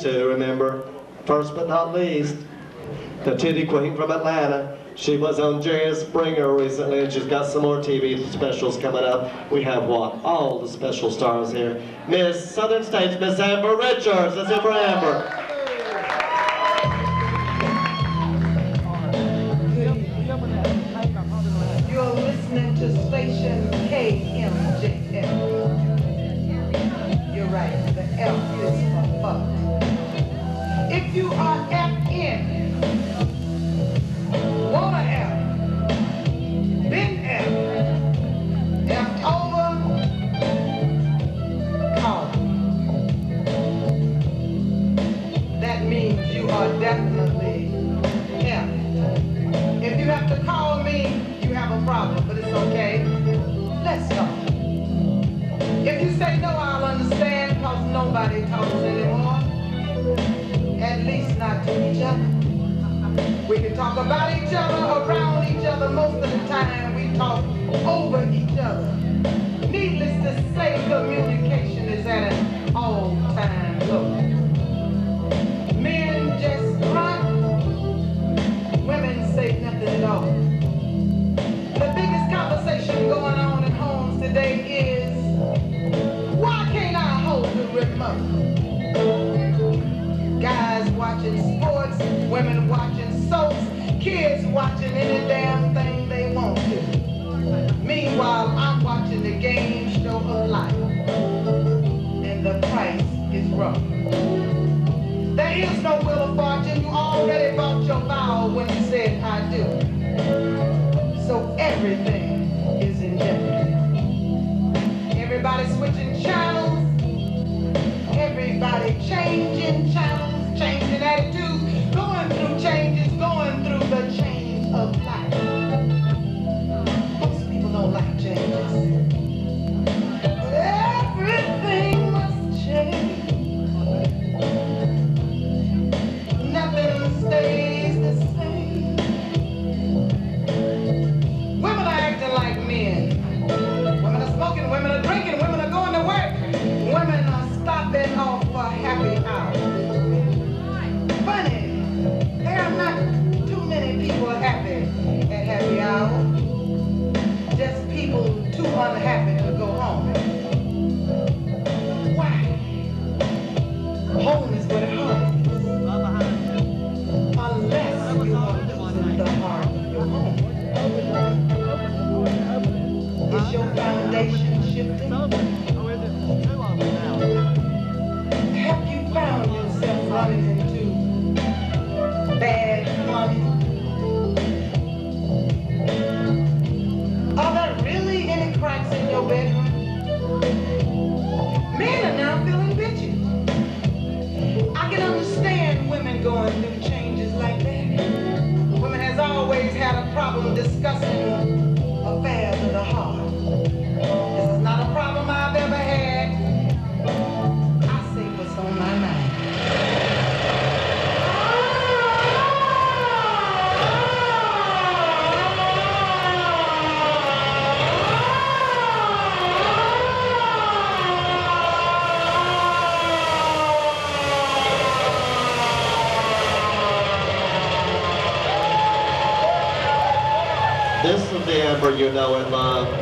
to, remember? First but not least, the titty queen from Atlanta. She was on Jerry Springer recently, and she's got some more TV specials coming up. We have what? All the special stars here. Miss Southern States, Miss Amber Richards. Let's hear for Amber. You're listening to station KMJF. You're right, the F is for fuck. If you are FN, wanna F, been F, F over, call. That means you are definitely F. If you have to call me, you have a problem, but it's okay. Let's talk. If you say no, I'll understand because nobody talks anymore. At least not to each other. We can talk about each other, around each other. Most of the time, we talk over each other. Needless to say, communication is at an all-time low. Men just grunt women say nothing at all. The biggest conversation going on in homes today is, why can't I hold the remote? Any damn thing they want to. Meanwhile, I'm watching the game show of life. And the price is wrong. There is no wheel of fortune. You already bought your vow when you said I do. So everything is in jeopardy. Everybody switching channels. Everybody changing channels, changing attitudes, going through changes, Funny, is you know and love.